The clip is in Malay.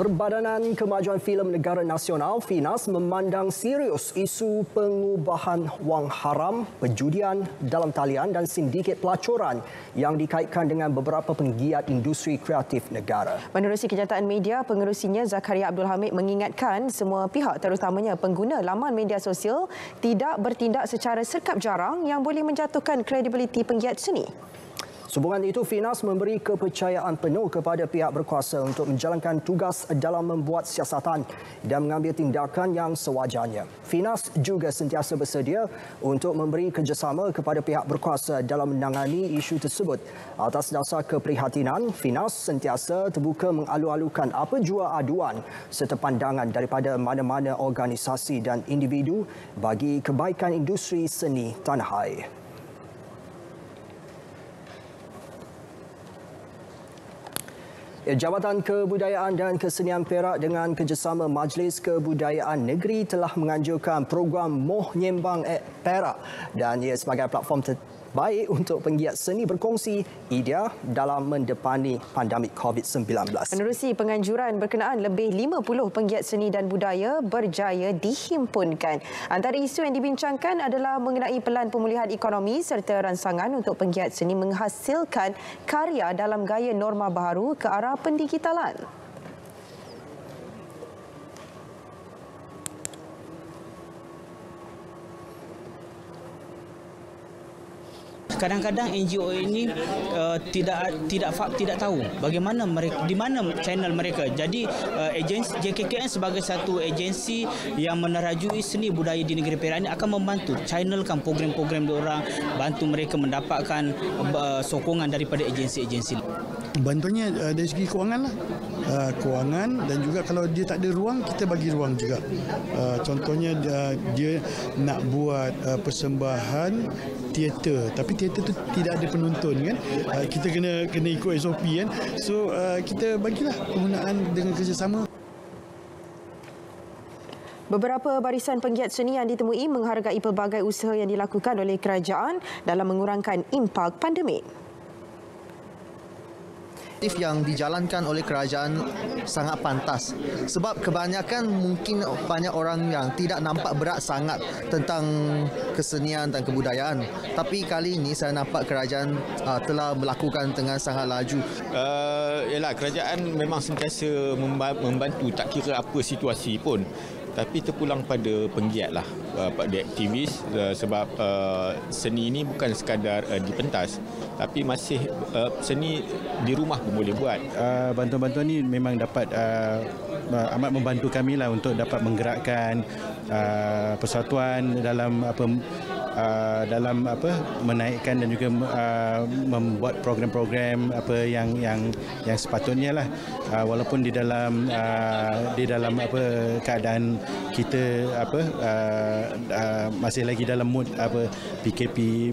Perbadanan Kemajuan Filem Negara Nasional FINAS memandang serius isu pengubahan wang haram, perjudian dalam talian dan sindiket pelacuran yang dikaitkan dengan beberapa penggiat industri kreatif negara. Menerusi kenyataan media, pengerusinya Zakaria Abdul Hamid mengingatkan semua pihak terutamanya pengguna laman media sosial tidak bertindak secara serkap jarang yang boleh menjatuhkan kredibiliti penggiat seni. Sehubungan itu, Finas memberi kepercayaan penuh kepada pihak berkuasa untuk menjalankan tugas dalam membuat siasatan dan mengambil tindakan yang sewajarnya. Finas juga sentiasa bersedia untuk memberi kerjasama kepada pihak berkuasa dalam menangani isu tersebut. Atas dasar keprihatinan, Finas sentiasa terbuka mengalu-alukan apa jua aduan serta pandangan daripada mana-mana organisasi dan individu bagi kebaikan industri seni tanah air. Jabatan Kebudayaan dan Kesenian Perak dengan kerjasama Majlis Kebudayaan Negeri telah menganjurkan program Moh Nyembang Perak. Dan ia sebagai platform baik untuk penggiat seni berkongsi idea dalam mendepani pandemik COVID-19. Menerusi penganjuran berkenaan, lebih 50 penggiat seni dan budaya berjaya dihimpunkan. Antara isu yang dibincangkan adalah mengenai pelan pemulihan ekonomi serta rangsangan untuk penggiat seni menghasilkan karya dalam gaya norma baru ke arah pendigitalan. Kadang-kadang NGO ini uh, tidak tidak tidak tahu bagaimana mereka di mana channel mereka. Jadi uh, agensi JKKN sebagai satu agensi yang menerajui seni budaya di negeri Perak ini akan membantu channelkan program-program orang, bantu mereka mendapatkan uh, sokongan daripada agensi-agensi. Bantuannya uh, dari segi kewangan lah. Uh, kewangan dan juga kalau dia tak ada ruang kita bagi ruang juga. Uh, contohnya uh, dia nak buat uh, persembahan teater tapi teater tu tidak ada penonton kan? Uh, kita kena kena ikut SOP kan? So uh, kita bagilah penggunaan dengan kerjasama. Beberapa barisan penggiat seni yang ditemui menghargai pelbagai usaha yang dilakukan oleh kerajaan dalam mengurangkan impak pandemik inisiatif yang dijalankan oleh kerajaan sangat pantas. Sebab kebanyakan mungkin banyak orang yang tidak nampak berat sangat tentang kesenian dan kebudayaan. Tapi kali ini saya nampak kerajaan uh, telah melakukan dengan sangat laju. Uh, yalah kerajaan memang sentiasa membantu. Tak kira apa situasi pun tapi terpulang pada penggiat lah uh, pada aktivis uh, sebab uh, seni ini bukan sekadar dipentas tapi masih seni di rumah pun boleh buat. Bantuan-bantuan ini memang dapat amat membantu kami lah untuk dapat menggerakkan persatuan dalam apa uh, dalam apa menaikkan dan juga uh, membuat program-program apa yang yang yang sepatutnya lah. Uh, walaupun di dalam uh, di dalam apa keadaan kita apa uh, uh, masih lagi dalam mood apa PKP